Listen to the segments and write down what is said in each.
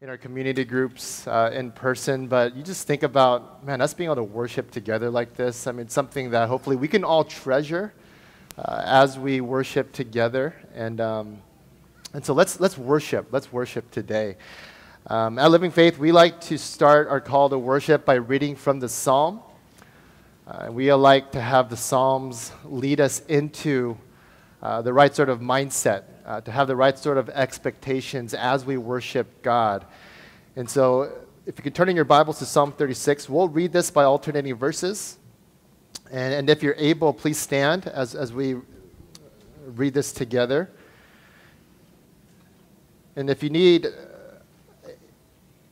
in our community groups uh, in person, but you just think about, man, us being able to worship together like this. I mean, something that hopefully we can all treasure uh, as we worship together. And, um, and so let's, let's worship. Let's worship today. Um, at Living Faith, we like to start our call to worship by reading from the Psalm. Uh, we like to have the Psalms lead us into uh, the right sort of mindset uh, to have the right sort of expectations as we worship God. And so, if you could turn in your Bibles to Psalm 36, we'll read this by alternating verses. And, and if you're able, please stand as, as we read this together. And if you need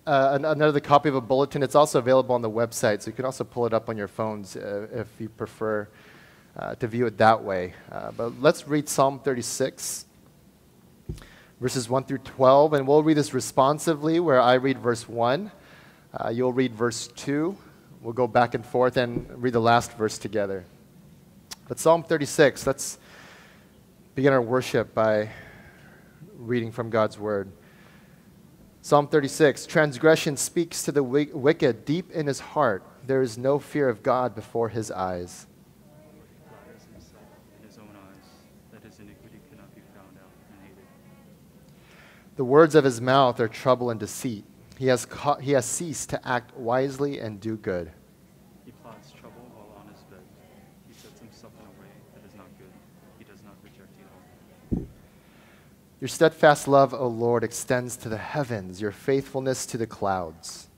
uh, another copy of a bulletin, it's also available on the website, so you can also pull it up on your phones uh, if you prefer uh, to view it that way. Uh, but let's read Psalm 36 verses 1 through 12, and we'll read this responsively, where I read verse 1. Uh, you'll read verse 2. We'll go back and forth and read the last verse together. But Psalm 36, let's begin our worship by reading from God's word. Psalm 36 Transgression speaks to the wicked deep in his heart. There is no fear of God before his eyes. The words of his mouth are trouble and deceit. He has, ca- he has ceased to act wisely and do good. He plots trouble while on his bed. He sets himself in a way that is not good. He does not reject evil. Your steadfast love, O Lord, extends to the heavens, your faithfulness to the clouds.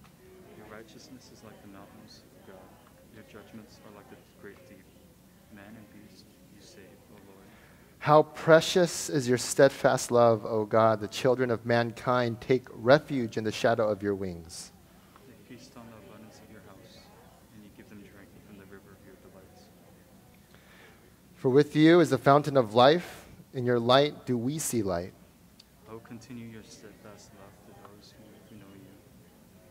How precious is your steadfast love, O God. The children of mankind take refuge in the shadow of your wings. They feast on the abundance of your house, and you give them drink from the river of your delights. For with you is the fountain of life. In your light do we see light. Oh, continue your steadfast love to those who know you,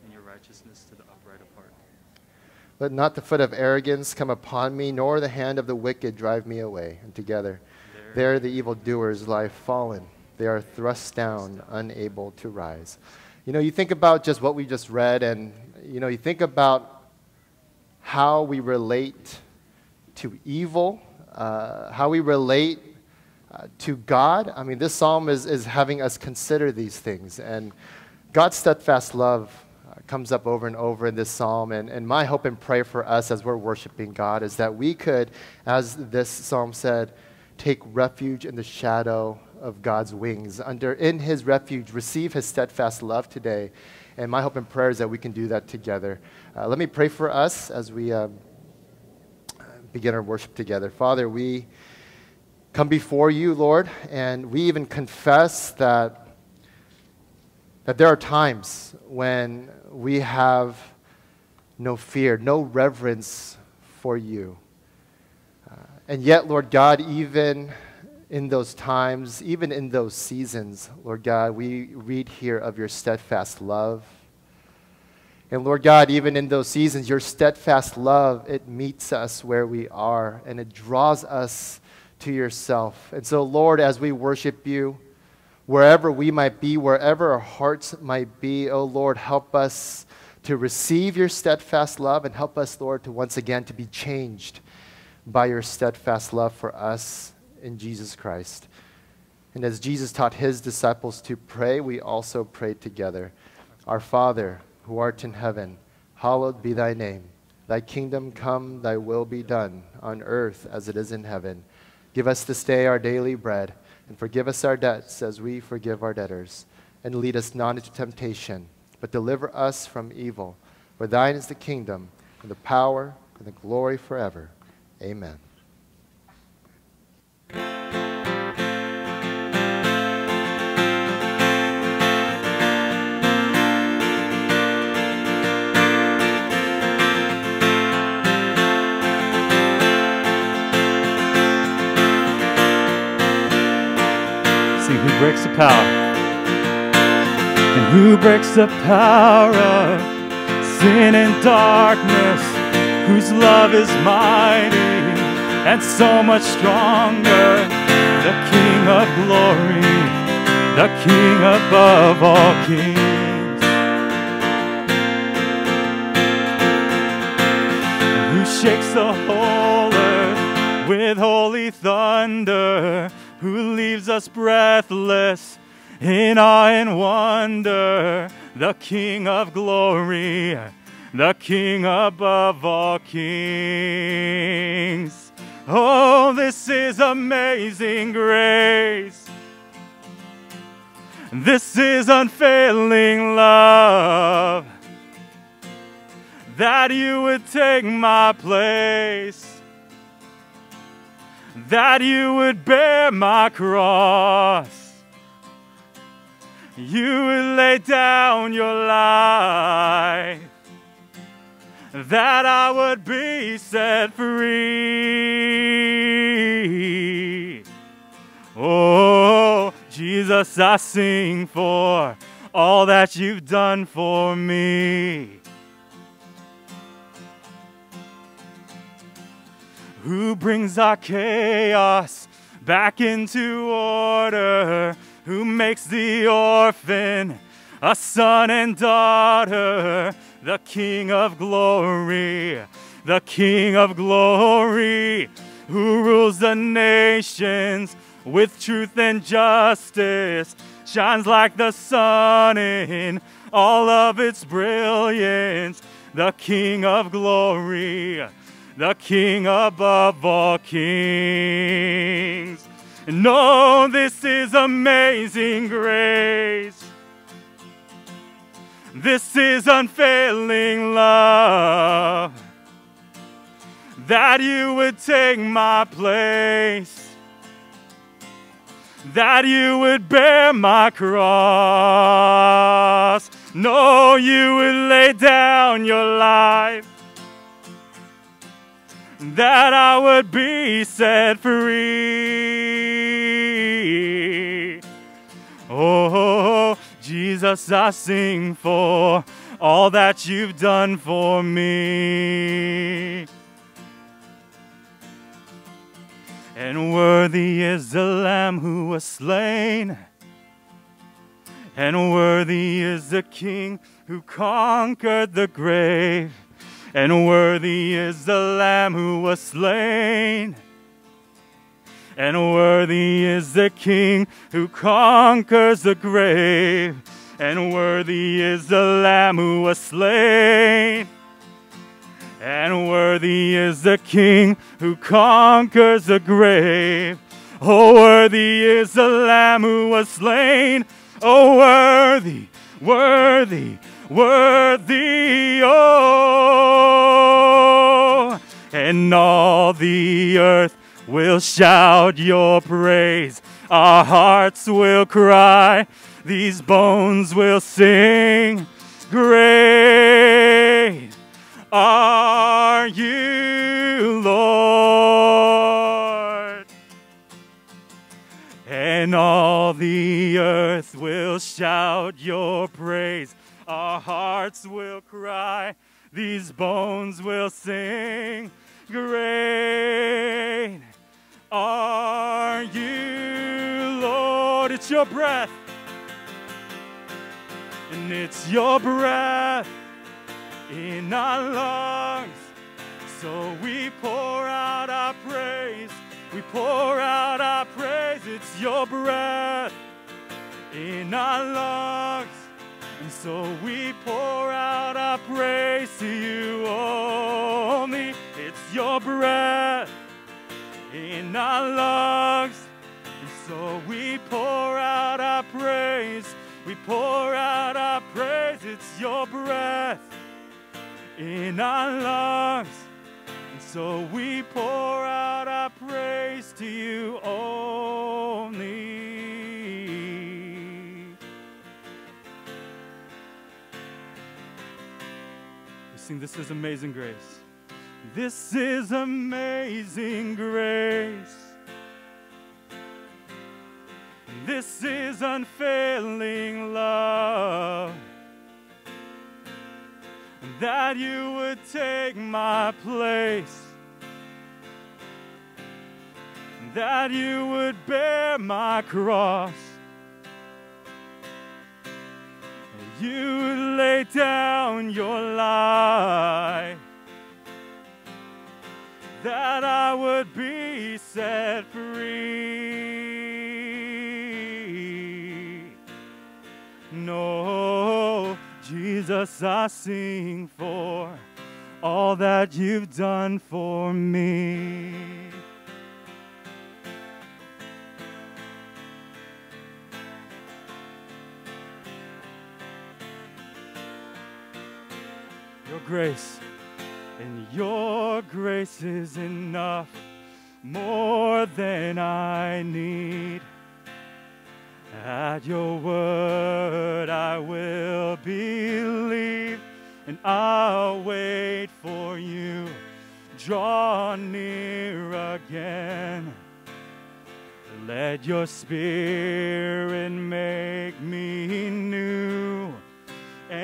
and your righteousness to the upright of heart. Let not the foot of arrogance come upon me, nor the hand of the wicked drive me away. And together, there the evildoers lie fallen. They are thrust down, unable to rise. You know, you think about just what we just read, and, you know, you think about how we relate to evil, uh, how we relate uh, to God. I mean, this psalm is, is having us consider these things. And God's steadfast love uh, comes up over and over in this psalm. And, and my hope and prayer for us as we're worshiping God is that we could, as this psalm said, take refuge in the shadow of God's wings. Under in his refuge, receive his steadfast love today. And my hope and prayer is that we can do that together. Uh, let me pray for us as we uh, begin our worship together. Father, we come before you, Lord, and we even confess that, that there are times when we have no fear, no reverence for you. And yet, Lord God, even in those times, even in those seasons, Lord God, we read here of your steadfast love. And Lord God, even in those seasons, your steadfast love, it meets us where we are and it draws us to yourself. And so, Lord, as we worship you, wherever we might be, wherever our hearts might be, oh Lord, help us to receive your steadfast love and help us, Lord, to once again to be changed by your steadfast love for us in Jesus Christ. And as Jesus taught his disciples to pray, we also pray together. Our Father, who art in heaven, hallowed be thy name. Thy kingdom come, thy will be done, on earth as it is in heaven. Give us this day our daily bread, and forgive us our debts as we forgive our debtors. And lead us not into temptation, but deliver us from evil. For thine is the kingdom, and the power, and the glory forever. Amen. See who breaks the power and who breaks the power of sin and darkness whose love is mighty and so much stronger. The King of glory, the King above all kings. Who shakes the whole earth with holy thunder, who leaves us breathless in awe and wonder, the King of glory the King above all kings. Oh, this is amazing grace. This is unfailing love. That you would take my place. That you would bear my cross. You would lay down your life. That I would be set free. Oh, Jesus, I sing for all that you've done for me. Who brings our chaos back into order? Who makes the orphan a son and daughter? The King of glory, the King of glory, who rules the nations with truth and justice, shines like the sun in all of its brilliance. The King of glory, the King above all kings. No, this is amazing grace. This is unfailing love. That you would take my place. That you would bear my cross. No, you would lay down your life. That I would be set free. Oh, Jesus, I sing for all that you've done for me. And worthy is the Lamb who was slain. And worthy is the King who conquered the grave. And worthy is the Lamb who was slain. And worthy is the King who conquers the grave. And worthy is the Lamb who was slain. And worthy is the King who conquers the grave. Oh, worthy is the Lamb who was slain. Oh, worthy, worthy, worthy, oh. And all the earth will shout your praise. Our hearts will cry. These bones will sing. Great are you, Lord. And all the earth will shout your praise. Our hearts will cry. These bones will sing. Great are you, Lord. It's your breath. And it's your breath in our lungs. So we pour out our praise. We pour out our praise. It's your breath in our lungs. And so we pour out our praise to you only. It's your breath in our lungs. And so we pour out our praise. We pour out our praise. It's your breath in our lungs. And so we pour out our praise to you only. We sing, This is amazing grace. This is amazing grace. This is unfailing love. That you would take my place. That you would bear my cross. You lay down your life that I would be set free. No, Jesus, I sing for all that you've done for me. Your grace and your grace is enough, more than I need. At your word I will believe, and I'll wait for you. Draw near again. Let your spirit make me new,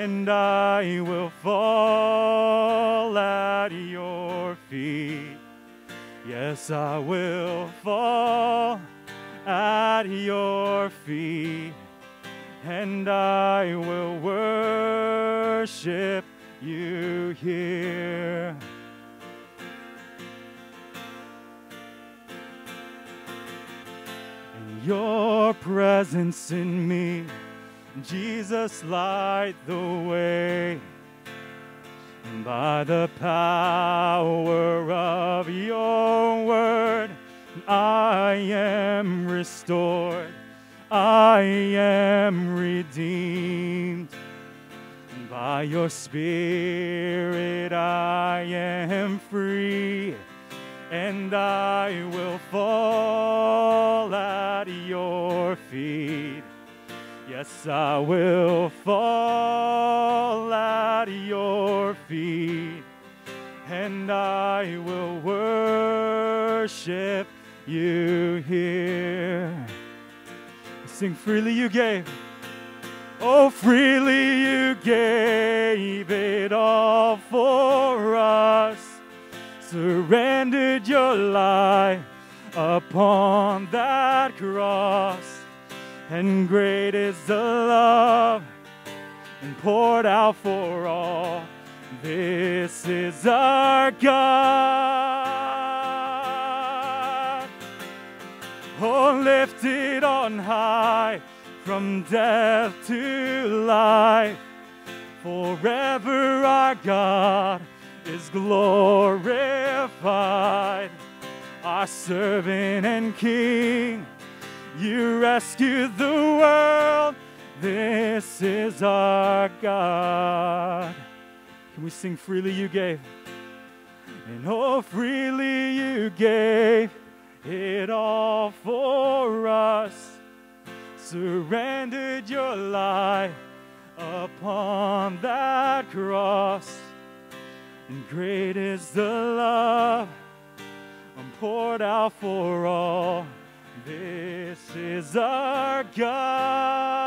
and I will fall at your feet. Yes, I will fall at your feet, and I will worship you here. Your presence in me, Jesus, light the way. By the power of your word, I am restored. I am redeemed. By your spirit, I am free. And I will fall at your feet. Yes, I will fall at your feet, and I will worship you here. Sing freely you gave. Oh, freely you gave it all for us. Surrendered your life upon that cross and great is the love and poured out for all. This is our God. Oh, lifted on high from death to life. Forever our God is glorified. Our servant and King you rescued the world. This is our God. Can we sing freely you gave? And oh, freely you gave it all for us. Surrendered your life upon that cross. And great is the love poured out for all. This is our God.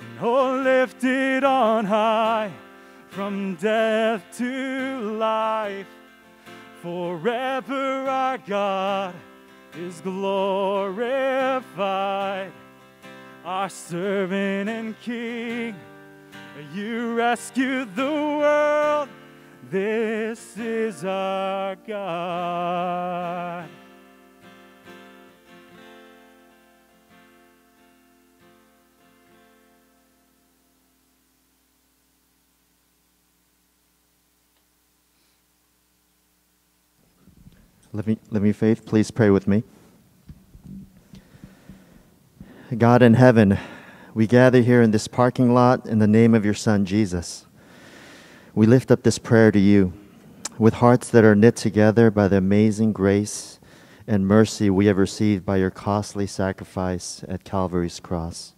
And oh, lifted on high from death to life. Forever our God is glorified. Our servant and King, you rescued the world this is our God. Let me, let me, faith, please pray with me. God in heaven, we gather here in this parking lot in the name of your Son, Jesus we lift up this prayer to you with hearts that are knit together by the amazing grace and mercy we have received by your costly sacrifice at Calvary's cross.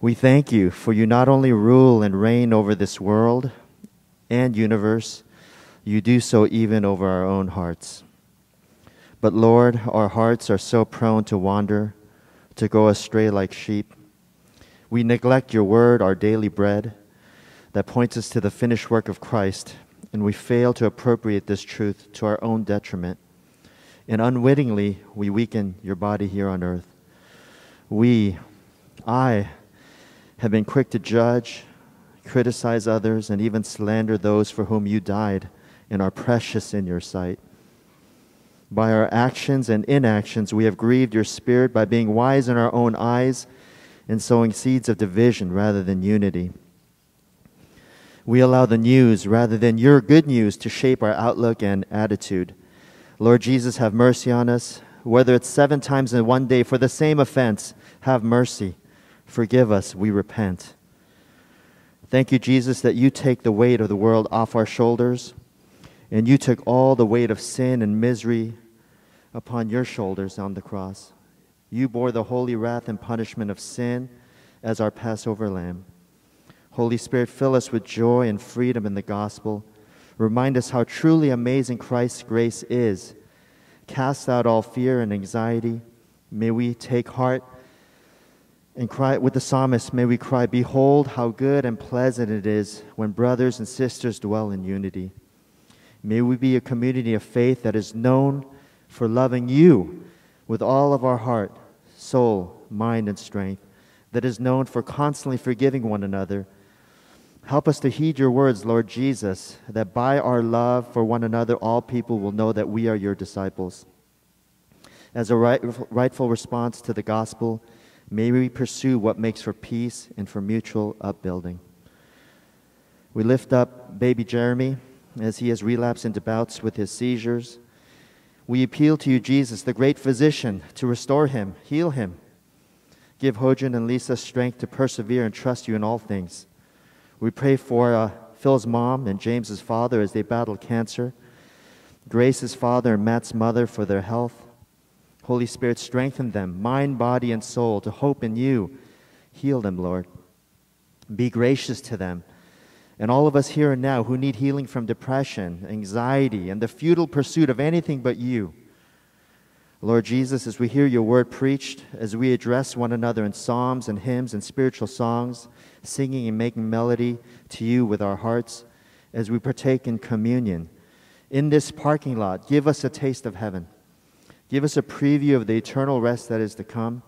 We thank you for you not only rule and reign over this world and universe, you do so even over our own hearts. But Lord, our hearts are so prone to wander, to go astray like sheep. We neglect your word, our daily bread that points us to the finished work of Christ, and we fail to appropriate this truth to our own detriment. And unwittingly, we weaken your body here on earth. We, I, have been quick to judge, criticize others, and even slander those for whom you died and are precious in your sight. By our actions and inactions, we have grieved your spirit by being wise in our own eyes and sowing seeds of division rather than unity. We allow the news rather than your good news to shape our outlook and attitude. Lord Jesus, have mercy on us. Whether it's seven times in one day for the same offense, have mercy. Forgive us, we repent. Thank you, Jesus, that you take the weight of the world off our shoulders and you took all the weight of sin and misery upon your shoulders on the cross. You bore the holy wrath and punishment of sin as our Passover lamb. Holy Spirit, fill us with joy and freedom in the gospel. Remind us how truly amazing Christ's grace is. Cast out all fear and anxiety. May we take heart and cry with the psalmist, may we cry, Behold, how good and pleasant it is when brothers and sisters dwell in unity. May we be a community of faith that is known for loving you with all of our heart, soul, mind, and strength, that is known for constantly forgiving one another. Help us to heed your words, Lord Jesus, that by our love for one another, all people will know that we are your disciples. As a right, rightful response to the gospel, may we pursue what makes for peace and for mutual upbuilding. We lift up baby Jeremy as he has relapsed into bouts with his seizures. We appeal to you, Jesus, the great physician, to restore him, heal him. Give Hojin and Lisa strength to persevere and trust you in all things. We pray for uh, Phil's mom and James's father as they battle cancer. Grace's father and Matt's mother for their health. Holy Spirit, strengthen them, mind, body, and soul, to hope in you. Heal them, Lord. Be gracious to them and all of us here and now who need healing from depression, anxiety, and the futile pursuit of anything but you. Lord Jesus, as we hear your word preached, as we address one another in psalms and hymns and spiritual songs, singing and making melody to you with our hearts, as we partake in communion, in this parking lot, give us a taste of heaven. Give us a preview of the eternal rest that is to come.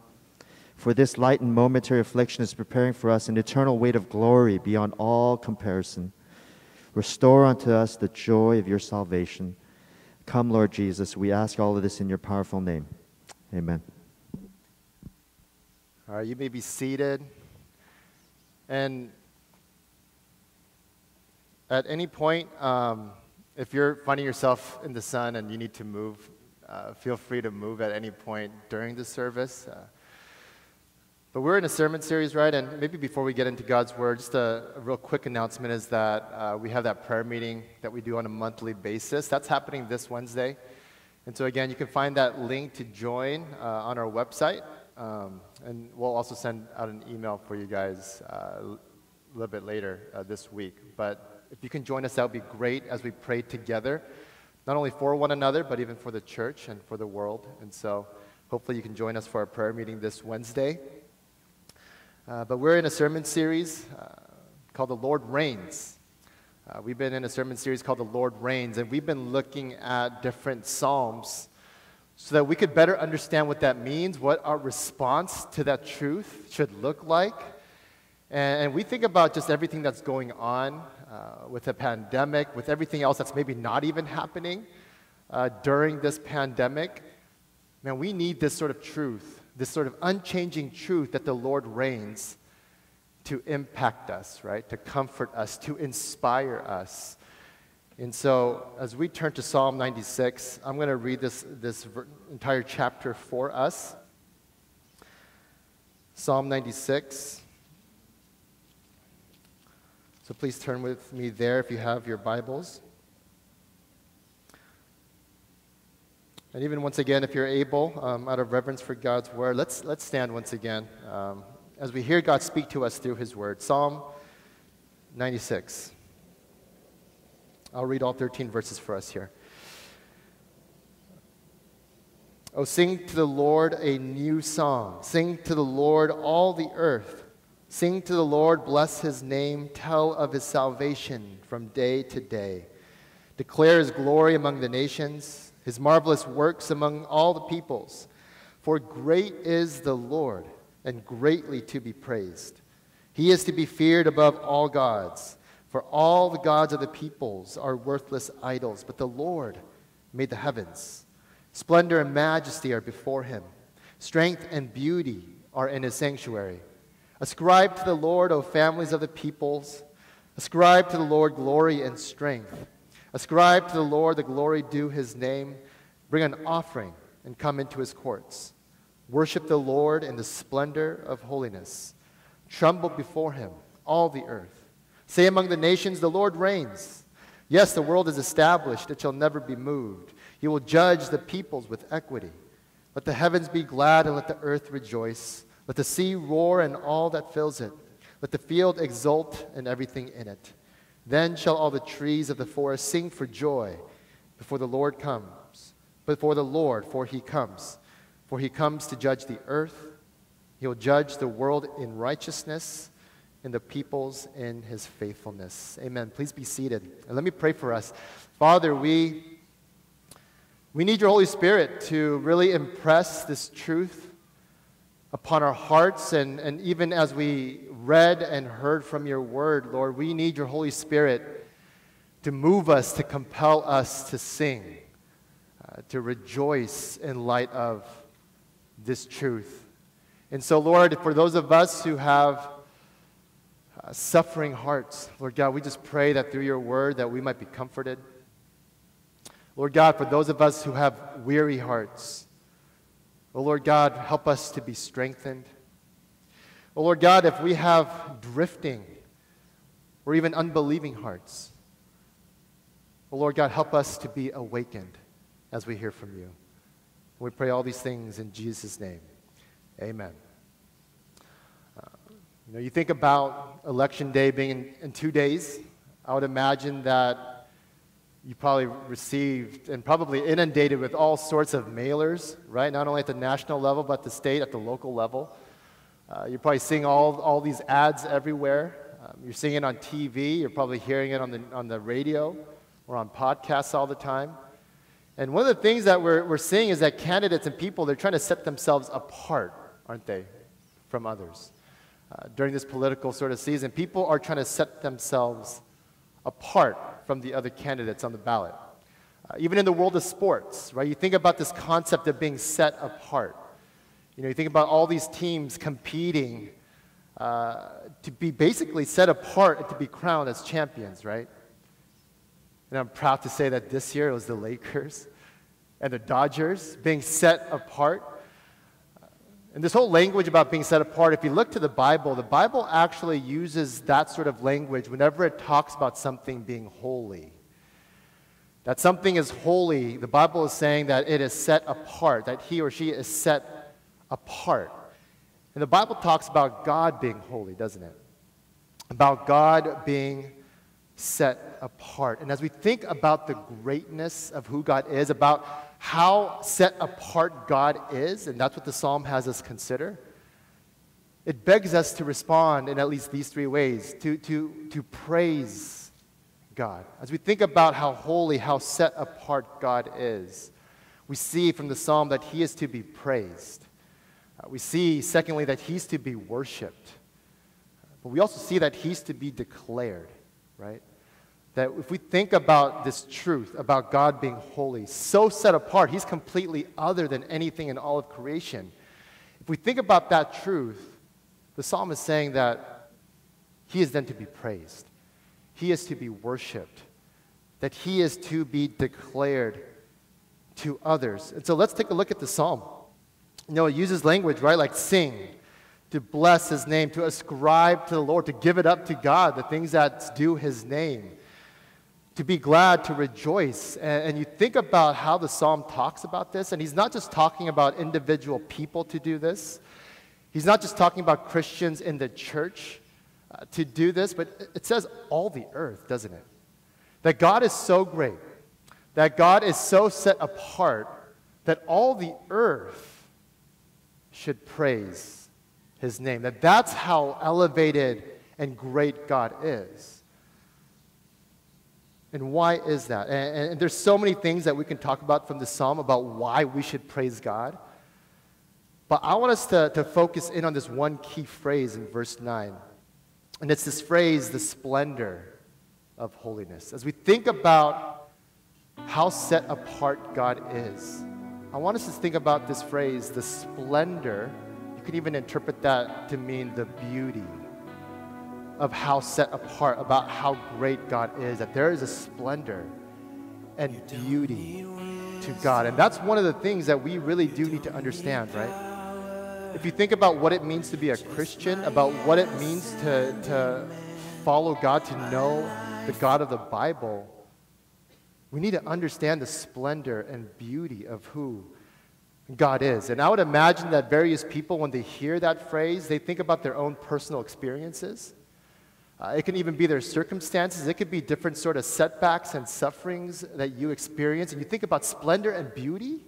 For this light and momentary affliction is preparing for us an eternal weight of glory beyond all comparison. Restore unto us the joy of your salvation. Come, Lord Jesus, we ask all of this in your powerful name. Amen. All right, you may be seated. And at any point, um, if you're finding yourself in the sun and you need to move, uh, feel free to move at any point during the service. Uh, but we're in a sermon series, right? And maybe before we get into God's Word, just a, a real quick announcement is that uh, we have that prayer meeting that we do on a monthly basis. That's happening this Wednesday. And so, again, you can find that link to join uh, on our website. Um, and we'll also send out an email for you guys uh, a little bit later uh, this week. But if you can join us, that would be great as we pray together, not only for one another, but even for the church and for the world. And so, hopefully, you can join us for our prayer meeting this Wednesday. Uh, but we're in a sermon series uh, called The Lord Reigns. Uh, we've been in a sermon series called The Lord Reigns, and we've been looking at different Psalms so that we could better understand what that means, what our response to that truth should look like. And, and we think about just everything that's going on uh, with the pandemic, with everything else that's maybe not even happening uh, during this pandemic. Man, we need this sort of truth this sort of unchanging truth that the Lord reigns to impact us, right? To comfort us, to inspire us. And so, as we turn to Psalm 96, I'm going to read this, this entire chapter for us. Psalm 96. So, please turn with me there if you have your Bibles. And even once again, if you're able, um, out of reverence for God's word, let's, let's stand once again um, as we hear God speak to us through his word. Psalm 96. I'll read all 13 verses for us here. Oh, sing to the Lord a new song. Sing to the Lord all the earth. Sing to the Lord, bless his name, tell of his salvation from day to day. Declare his glory among the nations his marvelous works among all the peoples. For great is the Lord, and greatly to be praised. He is to be feared above all gods, for all the gods of the peoples are worthless idols, but the Lord made the heavens. Splendor and majesty are before him. Strength and beauty are in his sanctuary. Ascribe to the Lord, O families of the peoples. Ascribe to the Lord glory and strength. Ascribe to the Lord the glory due his name. Bring an offering and come into his courts. Worship the Lord in the splendor of holiness. Tremble before him, all the earth. Say among the nations, The Lord reigns. Yes, the world is established, it shall never be moved. He will judge the peoples with equity. Let the heavens be glad and let the earth rejoice. Let the sea roar and all that fills it. Let the field exult and everything in it. Then shall all the trees of the forest sing for joy before the Lord comes. Before the Lord, for he comes. For he comes to judge the earth. He will judge the world in righteousness and the peoples in his faithfulness. Amen. Please be seated. And let me pray for us. Father, we, we need your Holy Spirit to really impress this truth upon our hearts. And, and even as we read and heard from your word, Lord, we need your Holy Spirit to move us, to compel us to sing, uh, to rejoice in light of this truth. And so, Lord, for those of us who have uh, suffering hearts, Lord God, we just pray that through your word that we might be comforted. Lord God, for those of us who have weary hearts, oh Lord God, help us to be strengthened. Oh Lord God, if we have drifting or even unbelieving hearts, oh Lord God, help us to be awakened as we hear from you. We pray all these things in Jesus' name. Amen. Uh, you know, you think about election day being in, in two days. I would imagine that you probably received and probably inundated with all sorts of mailers, right? Not only at the national level, but the state, at the local level. Uh, you're probably seeing all, all these ads everywhere. Um, you're seeing it on TV. You're probably hearing it on the, on the radio or on podcasts all the time. And one of the things that we're, we're seeing is that candidates and people, they're trying to set themselves apart aren't they, from others? Uh, during this political sort of season, people are trying to set themselves apart from the other candidates on the ballot. Uh, even in the world of sports, right? You think about this concept of being set apart. You know, you think about all these teams competing uh, to be basically set apart and to be crowned as champions, right? And I'm proud to say that this year it was the Lakers and the Dodgers being set apart. And this whole language about being set apart, if you look to the Bible, the Bible actually uses that sort of language whenever it talks about something being holy. That something is holy, the Bible is saying that it is set apart, that he or she is set apart. And the Bible talks about God being holy, doesn't it? About God being set apart. And as we think about the greatness of who God is, about how set apart God is, and that's what the psalm has us consider, it begs us to respond in at least these three ways to, to, to praise God. As we think about how holy, how set apart God is, we see from the psalm that he is to be praised. Uh, we see, secondly, that he's to be worshiped. But we also see that he's to be declared, right? that if we think about this truth about God being holy, so set apart, He's completely other than anything in all of creation. If we think about that truth, the psalm is saying that He is then to be praised, He is to be worshiped, that He is to be declared to others. And so let's take a look at the psalm. You know, it uses language, right, like sing, to bless His name, to ascribe to the Lord, to give it up to God, the things that due His name to be glad, to rejoice. And, and, you think about how the psalm talks about this, and he's not just talking about individual people to do this, he's not just talking about Christians in the church uh, to do this, but it says all the earth, doesn't it? That God is so great, that God is so set apart, that all the earth should praise his name. That that's how elevated and great God is. And why is that? And, and, there's so many things that we can talk about from the psalm about why we should praise God. But I want us to, to focus in on this one key phrase in verse 9. And it's this phrase, the splendor of holiness. As we think about how set apart God is, I want us to think about this phrase, the splendor. You can even interpret that to mean the beauty of how set apart, about how great God is, that there is a splendor and beauty to God. And that's one of the things that we really do need to understand, right? If you think about what it means to be a Christian, about what it means to, to follow God, to know the God of the Bible, we need to understand the splendor and beauty of who God is. And I would imagine that various people, when they hear that phrase, they think about their own personal experiences. Uh, it can even be their circumstances. It could be different sort of setbacks and sufferings that you experience. And you think about splendor and beauty.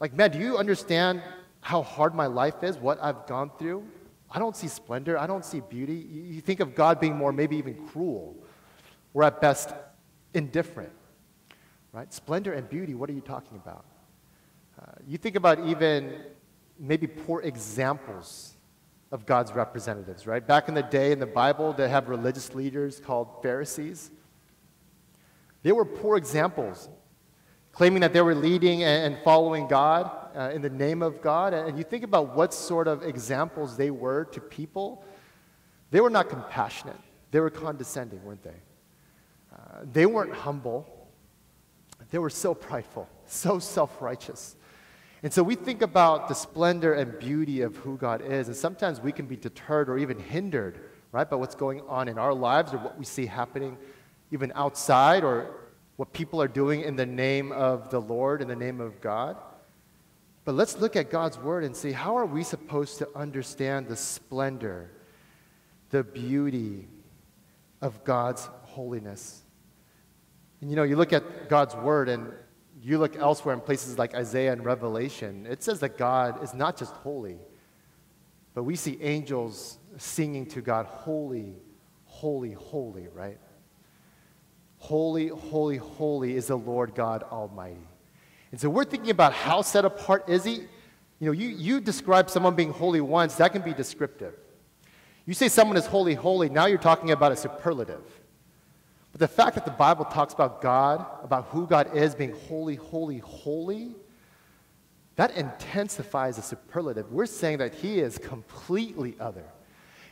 Like, man, do you understand how hard my life is, what I've gone through? I don't see splendor. I don't see beauty. You, you think of God being more, maybe even cruel, or at best, indifferent. Right? Splendor and beauty, what are you talking about? Uh, you think about even maybe poor examples of God's representatives, right? Back in the day in the Bible, they have religious leaders called Pharisees. They were poor examples, claiming that they were leading and following God uh, in the name of God. And you think about what sort of examples they were to people. They were not compassionate, they were condescending, weren't they? Uh, they weren't humble. They were so prideful, so self righteous. And so we think about the splendor and beauty of who God is, and sometimes we can be deterred or even hindered, right, by what's going on in our lives or what we see happening even outside or what people are doing in the name of the Lord, in the name of God. But let's look at God's word and see how are we supposed to understand the splendor, the beauty of God's holiness. And you know, you look at God's word and you look elsewhere in places like Isaiah and Revelation, it says that God is not just holy, but we see angels singing to God, Holy, holy, holy, right? Holy, holy, holy is the Lord God Almighty. And so we're thinking about how set apart is He? You know, you, you describe someone being holy once, that can be descriptive. You say someone is holy, holy, now you're talking about a superlative. But the fact that the Bible talks about God, about who God is being holy, holy, holy, that intensifies the superlative. We're saying that He is completely other.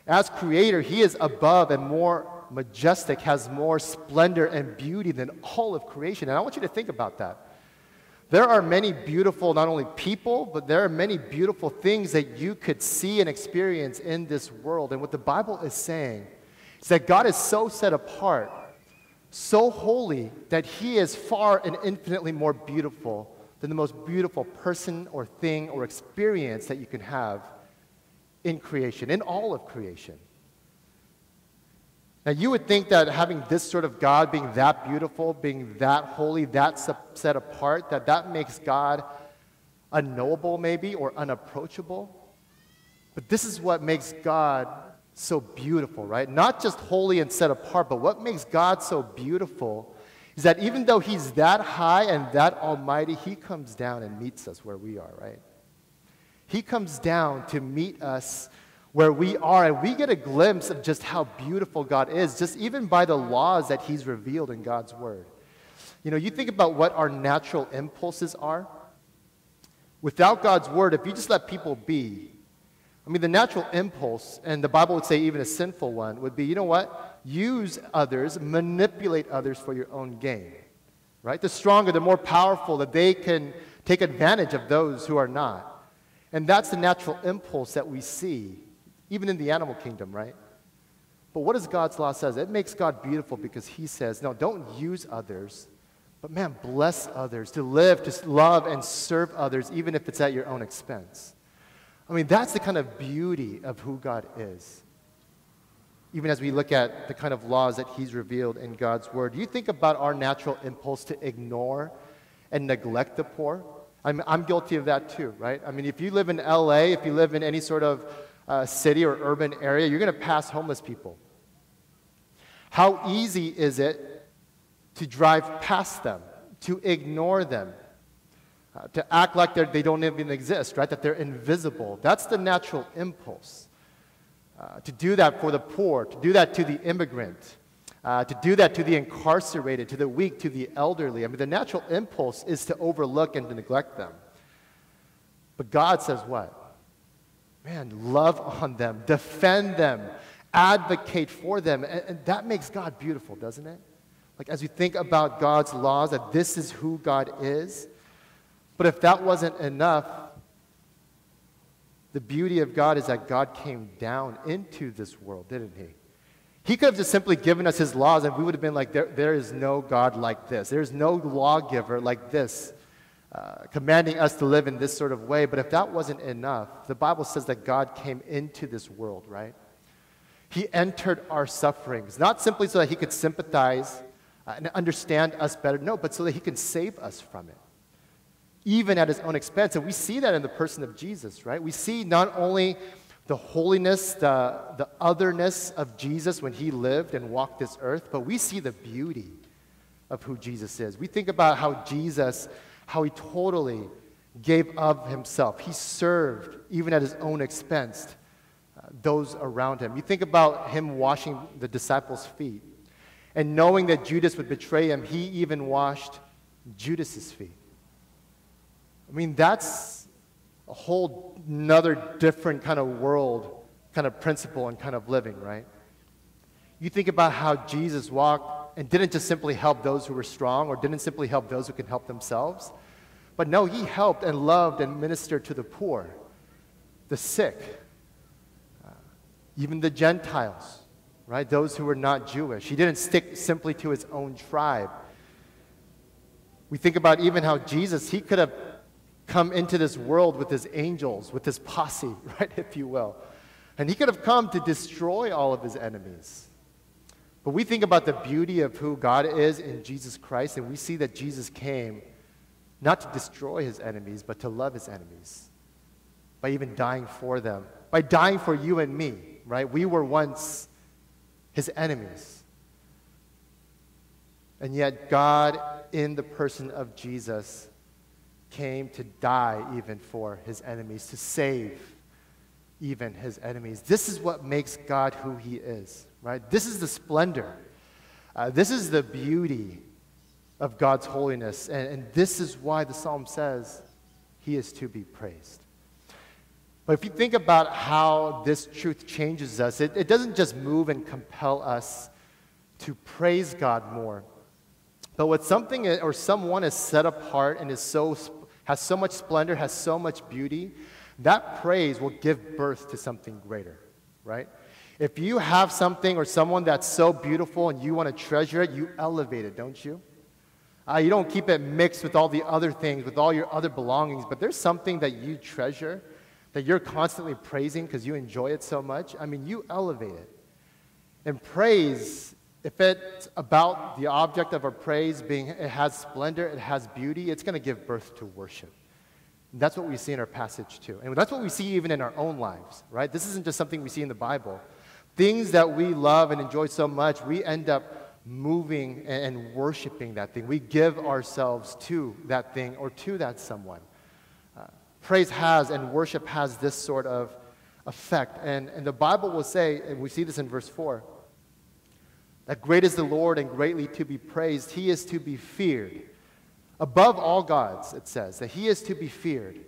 As creator, He is above and more majestic, has more splendor and beauty than all of creation. And I want you to think about that. There are many beautiful, not only people, but there are many beautiful things that you could see and experience in this world. And what the Bible is saying is that God is so set apart so holy that he is far and infinitely more beautiful than the most beautiful person or thing or experience that you can have in creation, in all of creation. Now, you would think that having this sort of God being that beautiful, being that holy, that set apart, that that makes God unknowable maybe or unapproachable. But this is what makes God so beautiful, right? Not just holy and set apart, but what makes God so beautiful is that even though He's that high and that almighty, He comes down and meets us where we are, right? He comes down to meet us where we are, and we get a glimpse of just how beautiful God is, just even by the laws that He's revealed in God's Word. You know, you think about what our natural impulses are. Without God's Word, if you just let people be, I mean, the natural impulse, and the Bible would say even a sinful one, would be you know what? Use others, manipulate others for your own gain. Right? The stronger, the more powerful, that they can take advantage of those who are not. And that's the natural impulse that we see, even in the animal kingdom, right? But what does God's law says? It makes God beautiful because he says, no, don't use others, but man, bless others, to live, to love and serve others, even if it's at your own expense. I mean, that's the kind of beauty of who God is. Even as we look at the kind of laws that He's revealed in God's Word, do you think about our natural impulse to ignore and neglect the poor. I'm, I'm guilty of that too, right? I mean, if you live in LA, if you live in any sort of uh, city or urban area, you're going to pass homeless people. How easy is it to drive past them, to ignore them, uh, to act like they don't even exist, right? That they're invisible. That's the natural impulse. uh, to do that for the poor, to do that to the immigrant, uh, to do that to the incarcerated, to the weak, to the elderly. I mean, the natural impulse is to overlook and to neglect them. But God says what? Man, love on them, defend them, advocate for them. And, and that makes God beautiful, doesn't it? Like, as you think about God's laws, that this is who God is. But if that wasn't enough, the beauty of God is that God came down into this world, didn't He? He could have just simply given us His laws, and we would have been like, there, there is no God like this. There's no lawgiver like this, uh, commanding us to live in this sort of way. But if that wasn't enough, the Bible says that God came into this world, right? He entered our sufferings, not simply so that He could sympathize uh, and understand us better, no, but so that He can save us from it even at his own expense. And we see that in the person of Jesus, right? We see not only the holiness, the, the otherness of Jesus when he lived and walked this earth, but we see the beauty of who Jesus is. We think about how Jesus, how he totally gave of himself. He served, even at his own expense, uh, those around him. You think about him washing the disciples' feet. And knowing that Judas would betray him, he even washed Judas's feet. I mean, that's a whole another different kind of world, kind of principle and kind of living, right? You think about how Jesus walked and didn't just simply help those who were strong or didn't simply help those who can help themselves, but no, he helped and loved and ministered to the poor, the sick, uh, even the Gentiles, right? Those who were not Jewish. He didn't stick simply to his own tribe. We think about even how Jesus, he could have come into this world with his angels, with his posse, right, if you will. And he could have come to destroy all of his enemies. But we think about the beauty of who God is in Jesus Christ, and we see that Jesus came not to destroy his enemies, but to love his enemies by even dying for them, by dying for you and me, right? We were once his enemies. And yet, God, in the person of Jesus, came to die even for his enemies, to save even his enemies. This is what makes God who he is, right? This is the splendor. Uh, this is the beauty of God's holiness. And, and this is why the psalm says he is to be praised. But if you think about how this truth changes us, it, it doesn't just move and compel us to praise God more. But what something or someone is set apart and is so has so much splendor, has so much beauty, that praise will give birth to something greater, right? If you have something or someone that's so beautiful and you want to treasure it, you elevate it, don't you? Uh, you don't keep it mixed with all the other things, with all your other belongings, but there's something that you treasure, that you're constantly praising because you enjoy it so much. I mean, you elevate it. And praise if it's about the object of our praise being, it has splendor, it has beauty, it's going to give birth to worship. And that's what we see in our passage too. And that's what we see even in our own lives, right? This isn't just something we see in the Bible. Things that we love and enjoy so much, we end up moving and worshiping that thing. We give ourselves to that thing or to that someone. Uh, praise has and worship has this sort of effect. And, and the Bible will say, and we see this in verse 4, that great is the Lord and greatly to be praised. He is to be feared. Above all gods, it says, that he is to be feared.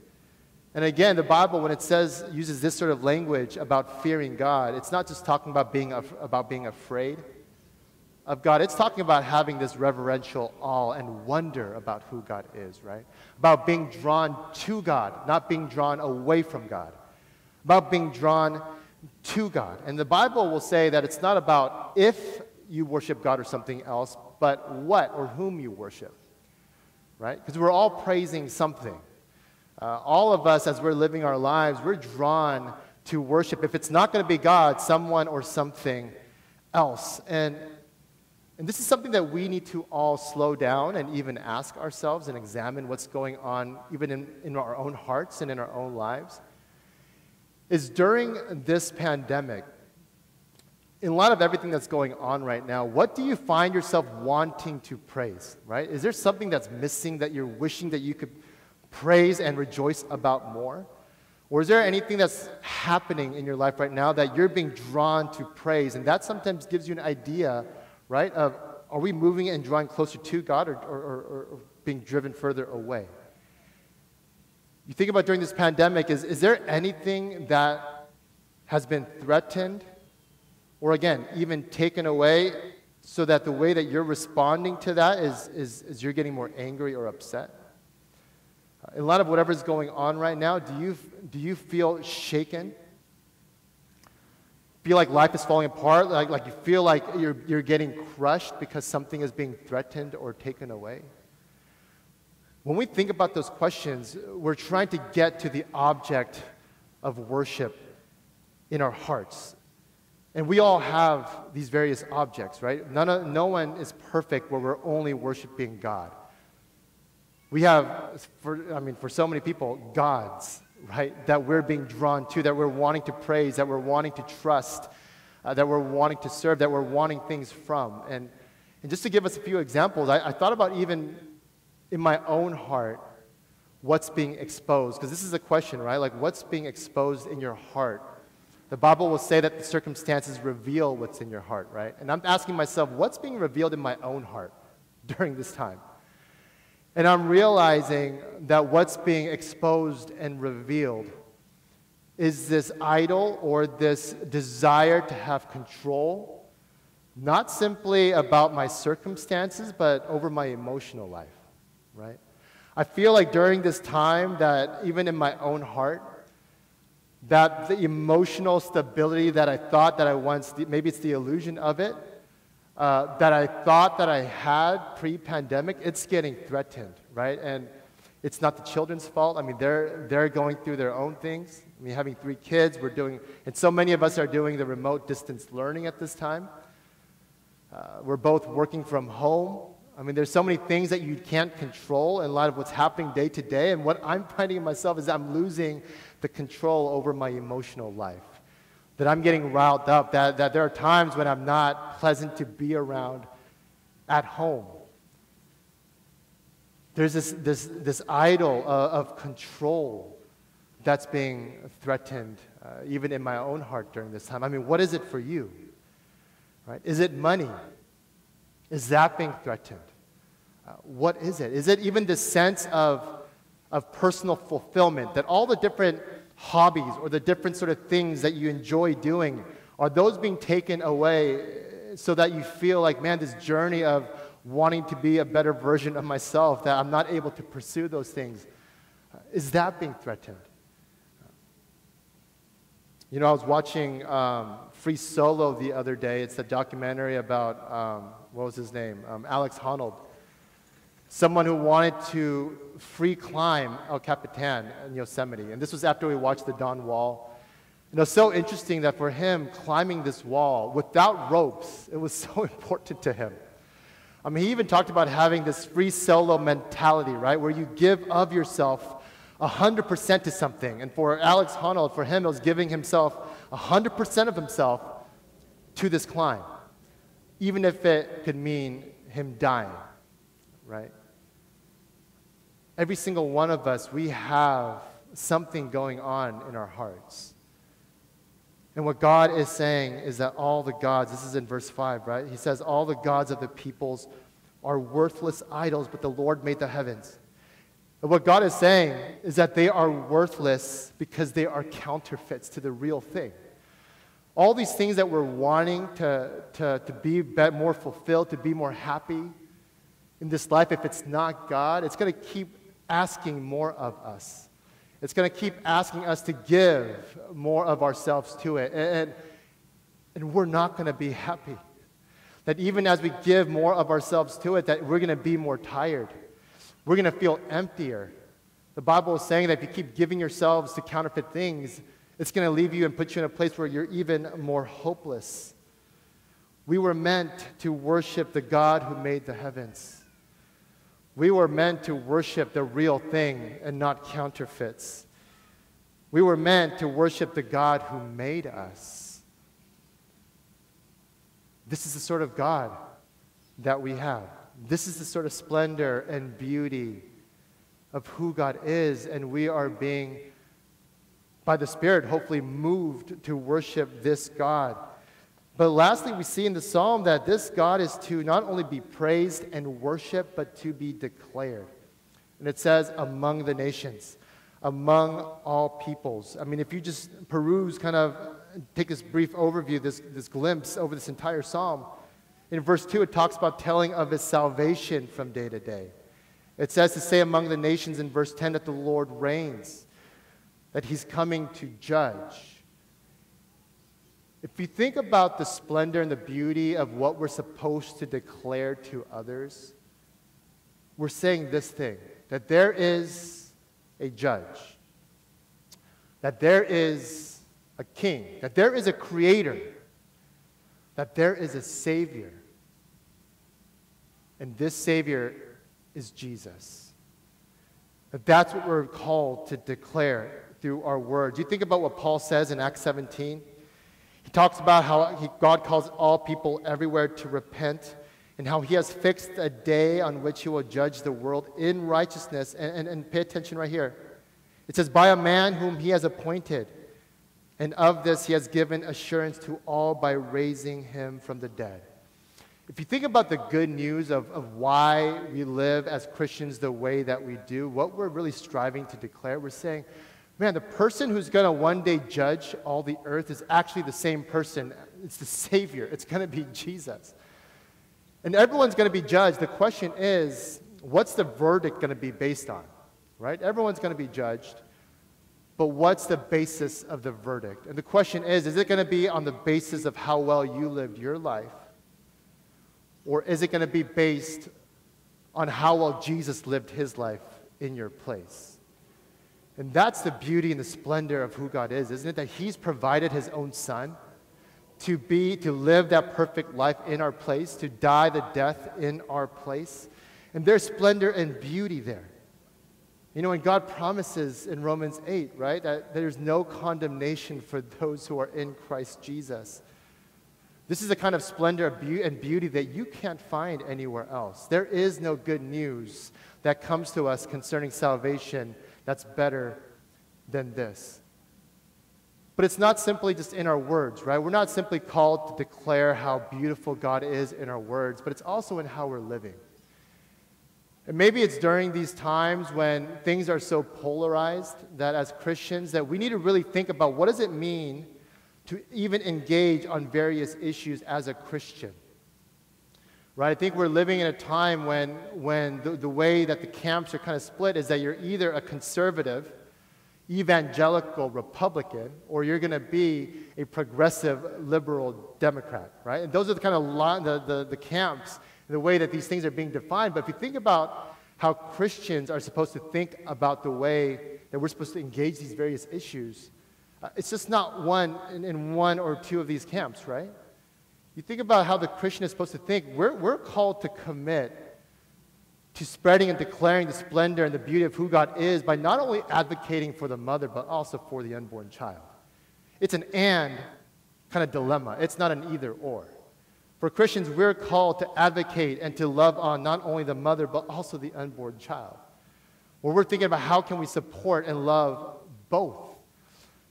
And again, the Bible, when it says, uses this sort of language about fearing God, it's not just talking about being, af- about being afraid of God. It's talking about having this reverential awe and wonder about who God is, right? About being drawn to God, not being drawn away from God. About being drawn to God. And the Bible will say that it's not about if you worship God or something else, but what or whom you worship, right? Because we're all praising something. Uh, all of us, as we're living our lives, we're drawn to worship. If it's not going to be God, someone or something else. And, and this is something that we need to all slow down and even ask ourselves and examine what's going on, even in, in our own hearts and in our own lives. Is during this pandemic, in light of everything that's going on right now, what do you find yourself wanting to praise, right? Is there something that's missing that you're wishing that you could praise and rejoice about more? Or is there anything that's happening in your life right now that you're being drawn to praise? And that sometimes gives you an idea, right, of are we moving and drawing closer to God or, or, or, or being driven further away? You think about during this pandemic, is, is there anything that has been threatened or, again, even taken away so that the way that you're responding to that is, is, is you're getting more angry or upset? Uh, in light of whatever's going on right now, do you, do you feel shaken? Feel like life is falling apart? Like, like you feel like you're, you're getting crushed because something is being threatened or taken away? When we think about those questions, we're trying to get to the object of worship in our hearts. And we all have these various objects, right? None of, no one is perfect where we're only worshiping God. We have, for, I mean, for so many people, gods, right? That we're being drawn to, that we're wanting to praise, that we're wanting to trust, uh, that we're wanting to serve, that we're wanting things from. And, and just to give us a few examples, I, I thought about even in my own heart what's being exposed. Because this is a question, right? Like, what's being exposed in your heart? The Bible will say that the circumstances reveal what's in your heart, right? And I'm asking myself, what's being revealed in my own heart during this time? And I'm realizing that what's being exposed and revealed is this idol or this desire to have control, not simply about my circumstances, but over my emotional life, right? I feel like during this time that even in my own heart, that the emotional stability that I thought that I once, maybe it's the illusion of it, uh, that I thought that I had pre-pandemic, it's getting threatened, right? And it's not the children's fault. I mean, they're, they're going through their own things. I mean, having three kids, we're doing, and so many of us are doing the remote distance learning at this time. Uh, we're both working from home. I mean, there's so many things that you can't control in light of what's happening day to day. And what I'm finding in myself is I'm losing the control over my emotional life that I'm getting riled up, that, that there are times when I'm not pleasant to be around at home. There's this, this, this idol of, of control that's being threatened, uh, even in my own heart during this time. I mean, what is it for you? Right? Is it money? Is that being threatened? Uh, what is it? Is it even the sense of, of personal fulfillment that all the different hobbies or the different sort of things that you enjoy doing, are those being taken away so that you feel like, man, this journey of wanting to be a better version of myself, that I'm not able to pursue those things, is that being threatened? You know, I was watching um, Free Solo the other day. It's a documentary about, um, what was his name? Um, Alex Honnold someone who wanted to free climb El Capitan in Yosemite. And this was after we watched the Dawn Wall. And it was so interesting that for him, climbing this wall without ropes, it was so important to him. I mean, he even talked about having this free solo mentality, right? Where you give of yourself 100% to something. And for Alex Honnold, for him, it was giving himself 100% of himself to this climb, even if it could mean him dying right? Every single one of us, we have something going on in our hearts. And what God is saying is that all the gods, this is in verse 5, right? He says, All the gods of the peoples are worthless idols, but the Lord made the heavens. And what God is saying is that they are worthless because they are counterfeits to the real thing. All these things that we're wanting to, to, to be more fulfilled, to be more happy, in this life, if it's not God, it's going to keep asking more of us. It's going to keep asking us to give more of ourselves to it. And, and we're not going to be happy. That even as we give more of ourselves to it, that we're going to be more tired. We're going to feel emptier. The Bible is saying that if you keep giving yourselves to counterfeit things, it's going to leave you and put you in a place where you're even more hopeless. We were meant to worship the God who made the heavens. We were meant to worship the real thing and not counterfeits. We were meant to worship the God who made us. This is the sort of God that we have. This is the sort of splendor and beauty of who God is, and we are being by the Spirit, hopefully moved to worship this God. But lastly, we see in the psalm that this God is to not only be praised and worshiped, but to be declared. And it says, among the nations, among all peoples. I mean, if you just peruse, kind of take this brief overview, this, this glimpse over this entire psalm, in verse 2, it talks about telling of his salvation from day to day. It says to say among the nations in verse 10 that the Lord reigns, that he's coming to judge. If you think about the splendor and the beauty of what we're supposed to declare to others, we're saying this thing that there is a judge, that there is a king, that there is a creator, that there is a savior. And this savior is Jesus. That that's what we're called to declare through our words. You think about what Paul says in Acts 17. He talks about how he, God calls all people everywhere to repent and how he has fixed a day on which he will judge the world in righteousness. And, and, and pay attention right here. It says, by a man whom he has appointed. And of this he has given assurance to all by raising him from the dead. If you think about the good news of, of why we live as Christians the way that we do, what we're really striving to declare, we're saying, man, the person who's going to one day judge all the earth is actually the same person. It's the Savior, it's going to be Jesus. And everyone's going to be judged. The question is, what's the verdict going to be based on? Right? Everyone's going to be judged. But what's the basis of the verdict? And the question is, is it going to be on the basis of how well you lived your life? Or is it going to be based on how well Jesus lived his life in your place? And that's the beauty and the splendor of who God is, isn't it? That he's provided his own son to be, to live that perfect life in our place, to die the death in our place. And there's splendor and beauty there. You know, when God promises in Romans 8, right, that there's no condemnation for those who are in Christ Jesus. This is a kind of splendor and beauty that you can't find anywhere else. There is no good news that comes to us concerning salvation that's better than this. But it's not simply just in our words, right? We're not simply called to declare how beautiful God is in our words, but it's also in how we're living. And maybe it's during these times when things are so polarized that as Christians that we need to really think about what does it mean to even engage on various issues as a Christian. Right? I think we're living in a time when, when the, the way that the camps are kind of split is that you're either a conservative, evangelical Republican, or you're going to be a progressive liberal Democrat, right? And those are the kind of the, the, the camps, the way that these things are being defined. But if you think about how Christians are supposed to think about the way that we're supposed to engage these various issues, uh, it's just not one in, in, one or two of these camps, right? You think about how the Christian is supposed to think. We're, we're called to commit to spreading and declaring the splendor and the beauty of who God is by not only advocating for the mother, but also for the unborn child. It's an and kind of dilemma, it's not an either or. For Christians, we're called to advocate and to love on not only the mother, but also the unborn child. Where we're thinking about how can we support and love both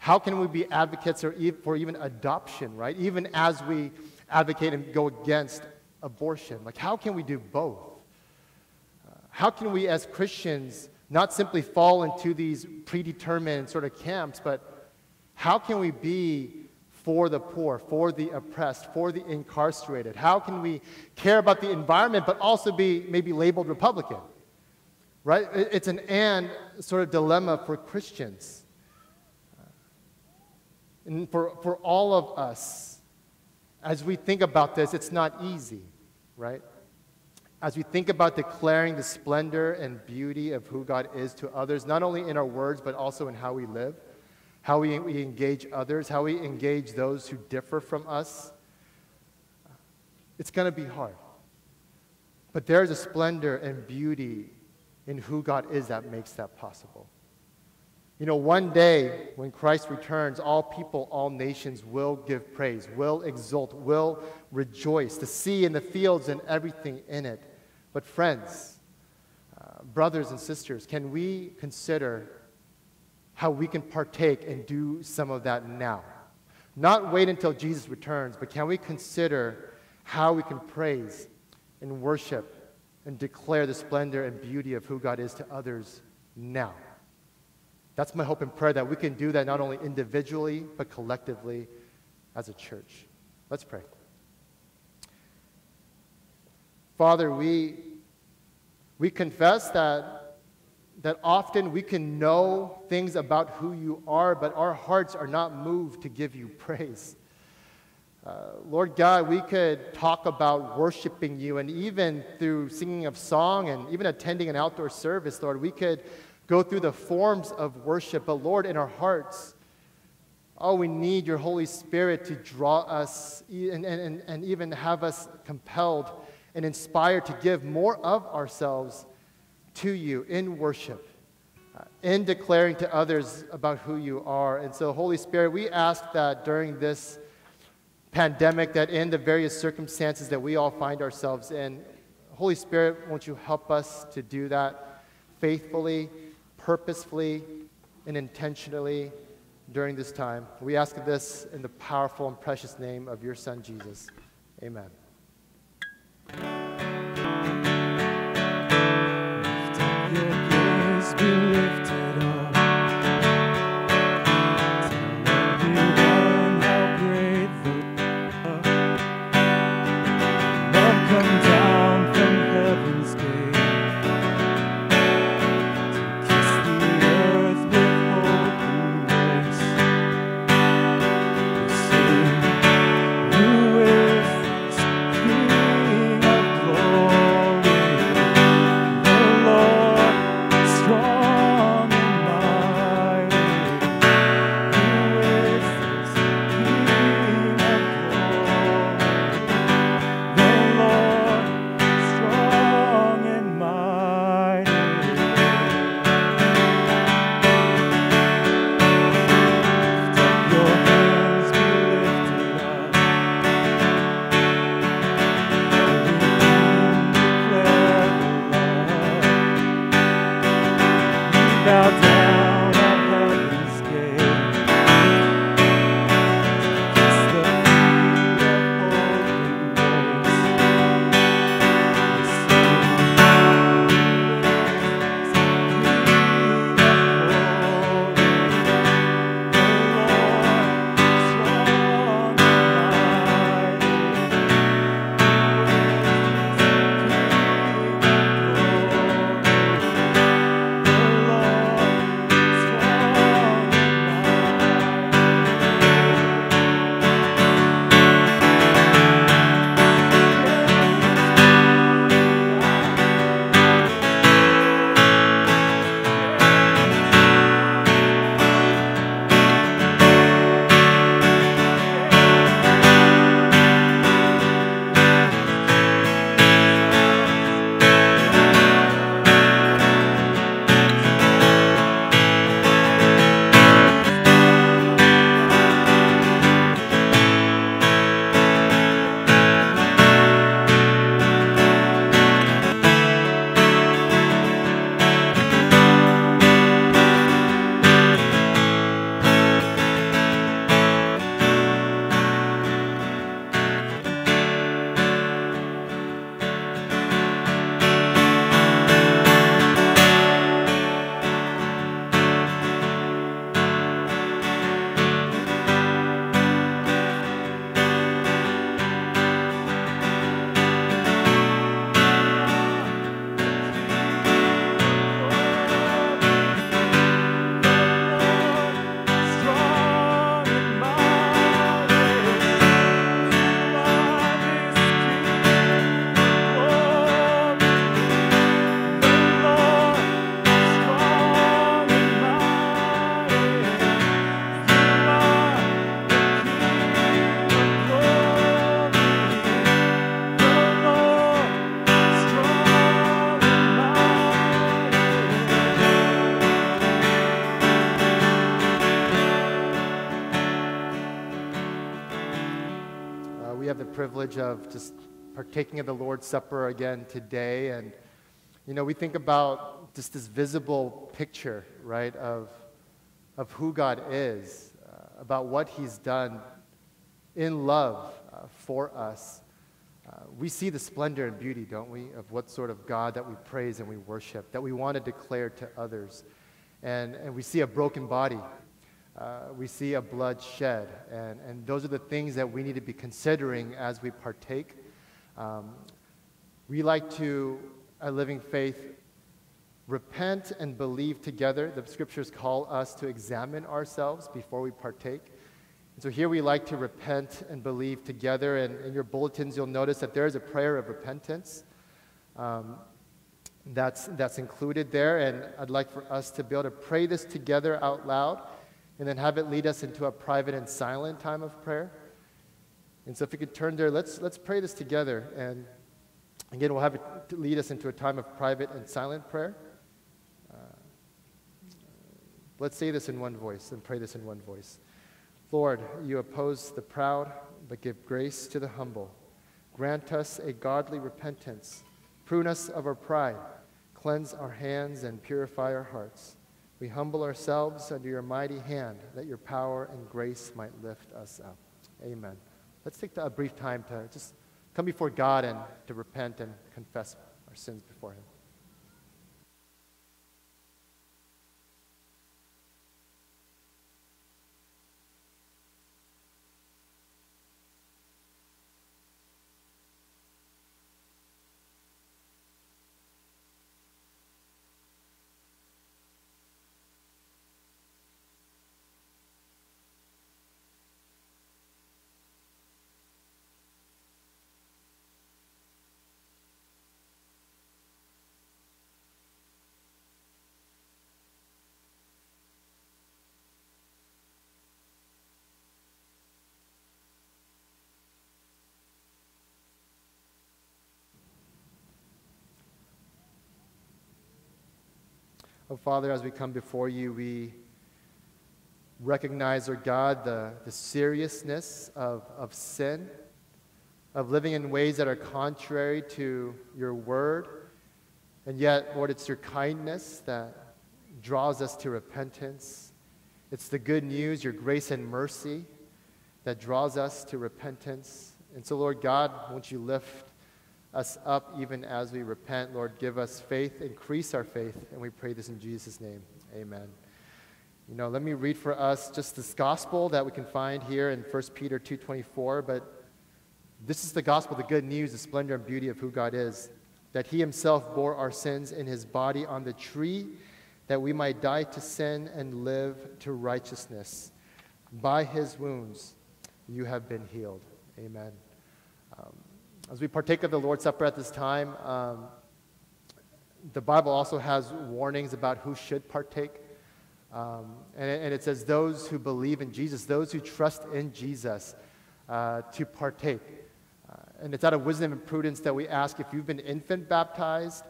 how can we be advocates for even adoption, right? Even as we advocate and go against abortion. Like, how can we do both? Uh, how can we, as Christians, not simply fall into these predetermined sort of camps, but how can we be for the poor, for the oppressed, for the incarcerated? How can we care about the environment, but also be maybe labeled Republican? Right? It's an and sort of dilemma for Christians. And for, for all of us, as we think about this, it's not easy, right? As we think about declaring the splendor and beauty of who God is to others, not only in our words, but also in how we live, how we, we engage others, how we engage those who differ from us, it's going to be hard. But there's a splendor and beauty in who God is that makes that possible. You know, one day when Christ returns, all people, all nations will give praise, will exult, will rejoice, the sea and the fields and everything in it. But, friends, uh, brothers and sisters, can we consider how we can partake and do some of that now. Not wait until Jesus returns, but can we consider how we can praise and worship and declare the splendor and beauty of who God is to others now? That's my hope and prayer that we can do that not only individually, but collectively as a church. Let's pray. Father, we, we confess that, that often we can know things about who you are, but our hearts are not moved to give you praise. Uh, Lord God, we could talk about worshiping you, and even through singing of song and even attending an outdoor service, Lord, we could go through the forms of worship. But Lord, in our hearts, oh, we need your Holy Spirit to draw us and, and, and even have us compelled and inspired to give more of ourselves to you in worship, uh, in declaring to others about who you are. And so, Holy Spirit, we ask that during this pandemic, that in the various circumstances that we all find ourselves in, Holy Spirit, won't you help us to do that faithfully, purposefully, and intentionally during this time? We ask this in the powerful and precious name of your Son, Jesus. Amen. Privilege of just partaking of the Lord's Supper again today. And, you know, we think about just this visible picture, right, of, of who God is, uh, about what He's done in love uh, for us, uh, we see the splendor and beauty, don't we, of what sort of God that we praise and we worship, that we want to declare to others. And, and we see a broken body. Uh, we see a blood shed. And, and those are the things that we need to be considering as we partake. Um, we like to, at Living Faith, repent and believe together. The scriptures call us to examine ourselves before we partake. And so here we like to repent and believe together. And in your bulletins, you'll notice that there is a prayer of repentance um, that's, that's included there. And I'd like for us to be able to pray this together out loud and then have it lead us into a private and silent time of prayer. And so if you could turn there, let's, let's pray this together. And again, we'll have it lead us into a time of private and silent prayer. Uh, let's say this in one voice and pray this in one voice. Lord, you oppose the proud, but give grace to the humble. Grant us a godly repentance. Prune us of our pride. Cleanse our hands and purify our hearts. We humble ourselves under your mighty hand that your power and grace might lift us up. Amen. Let's take a brief time to just come before God and to repent and confess our sins before Him. Oh, Father, as we come before you, we recognize, our God, the, the seriousness of, of sin, of living in ways that are contrary to your word. And yet, Lord, it's your kindness that draws us to repentance. It's the good news, your grace and mercy, that draws us to repentance. And so, Lord God, won't you lift us up even as we repent. Lord, give us faith, increase our faith, and we pray this in Jesus' name. Amen. You know, let me read for us just this gospel that we can find here in 1 Peter 2.24, but this is the gospel, the good news, the splendor and beauty of who God is, that he himself bore our sins in his body on the tree, that we might die to sin and live to righteousness. By his wounds you have been healed. Amen. Um, as we partake of the Lord's Supper at this time, um, the Bible also has warnings about who should partake. Um, and, and, it says, those who believe in Jesus, those who trust in Jesus, uh, to partake. Uh, and it's out of wisdom and prudence that we ask if you've been infant baptized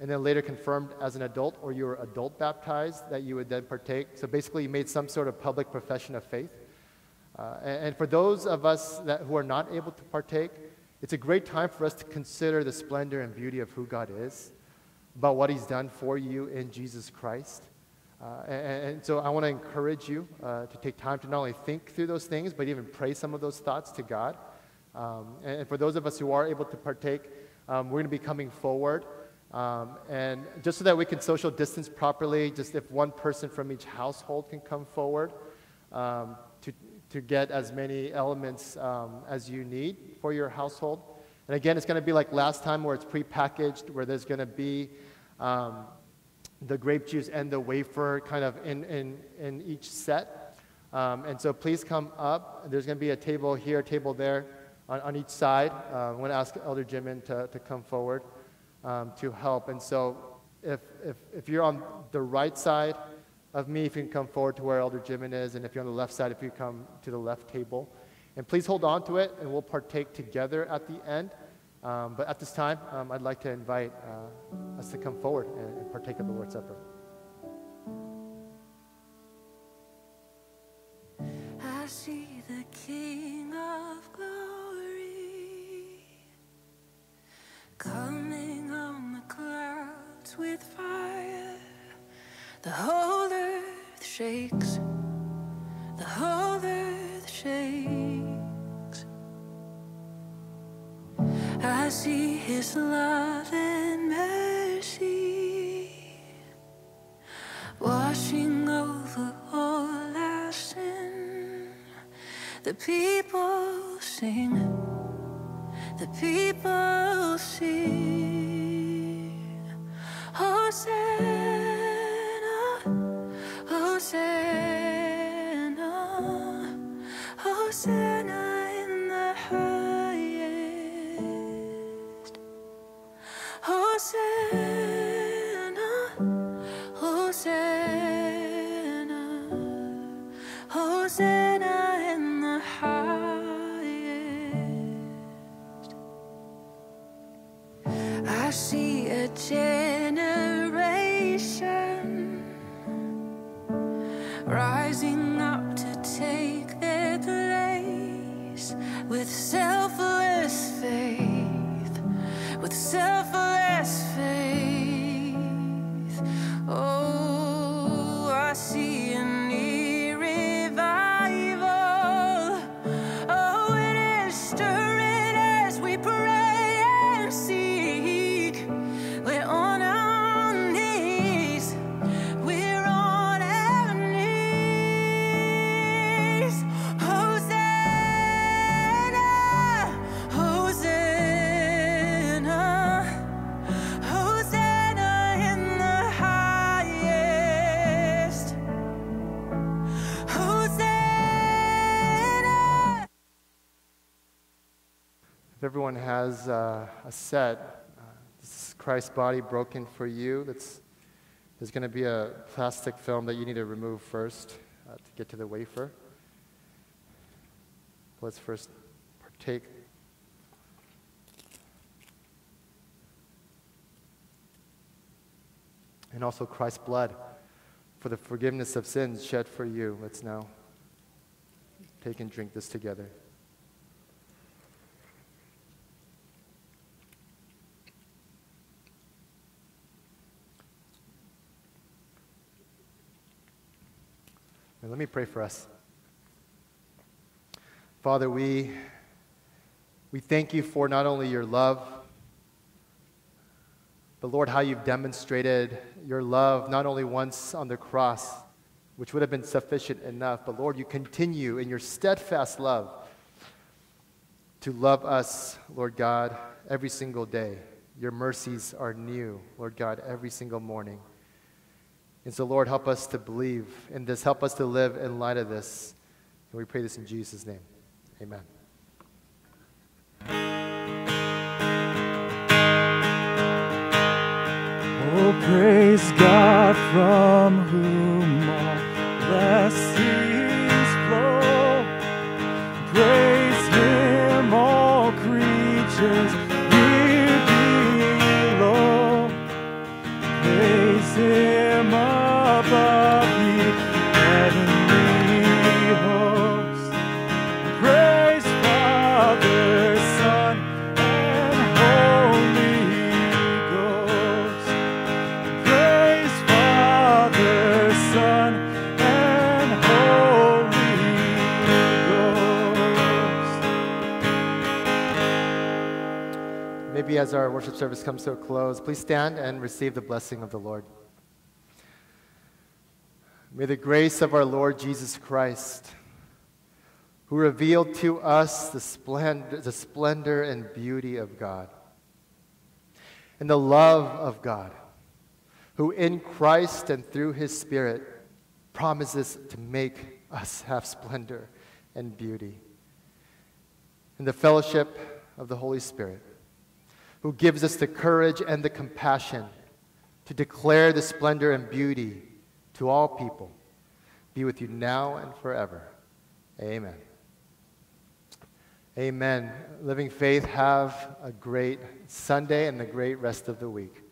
and then later confirmed as an adult, or you were adult baptized, that you would then partake. So basically, you made some sort of public profession of faith. Uh, and, and, for those of us that, who are not able to partake, it's a great time for us to consider the splendor and beauty of who God is, about what He's done for you in Jesus Christ. Uh, and, and, so I want to encourage you uh, to take time to not only think through those things, but even pray some of those thoughts to God. Um, and, and, for those of us who are able to partake, um, we're going to be coming forward. Um, and just so that we can social distance properly, just if one person from each household can come forward um, to, get as many elements um, as you need for your household. And again, it's going to be like last time where it's prepackaged, where there's going to be um, the grape juice and the wafer kind of in, in, in each set. Um, and so please come up. There's going to be a table here, a table there on, on each side. Uh, I'm going to ask Elder Jimin to, to come forward um, to help. And so if, if, if you're on the right side, of me if you can come forward to where Elder Jimin is, and if you're on the left side, if you come to the left table. And please hold on to it, and we'll partake together at the end. Um, but at this time, um, I'd like to invite uh, us to come forward and, and partake of the Lord's Supper. I see the King of glory coming on the clouds with fire. The whole earth shakes, the whole earth shakes. I see his love and mercy washing over all our sin. The people sing, the people sing. Oh, Hosanna, see uh, a set, uh, this is Christ's body broken for you. That's, there's going to be a plastic film that you need to remove first uh, to get to the wafer. Let's first partake. And also Christ's blood for the forgiveness of sins shed for you. Let's now take and drink this together. Let me pray for us. Father, we, we thank you for not only your love, but Lord, how you've demonstrated your love not only once on the cross, which would have been sufficient enough, but Lord, you continue in your steadfast love to love us, Lord God, every single day. Your mercies are new, Lord God, every single morning. And so, Lord, help us to believe in this. Help us to live in light of this. And we pray this in Jesus' name. Amen. Oh, praise God from whom all blessings flow. Praise Him, all creatures as our worship service comes to a close, please stand and receive the blessing of the Lord. May the grace of our Lord Jesus Christ, who revealed to us the splendor, the splendor and beauty of God, and the love of God, who in Christ and through his Spirit promises to make us have splendor and beauty, and the fellowship of the Holy Spirit, who gives us the courage and the compassion to declare the splendor and beauty to all people, be with you now and forever. Amen. Amen. Living Faith, have a great Sunday and a great rest of the week.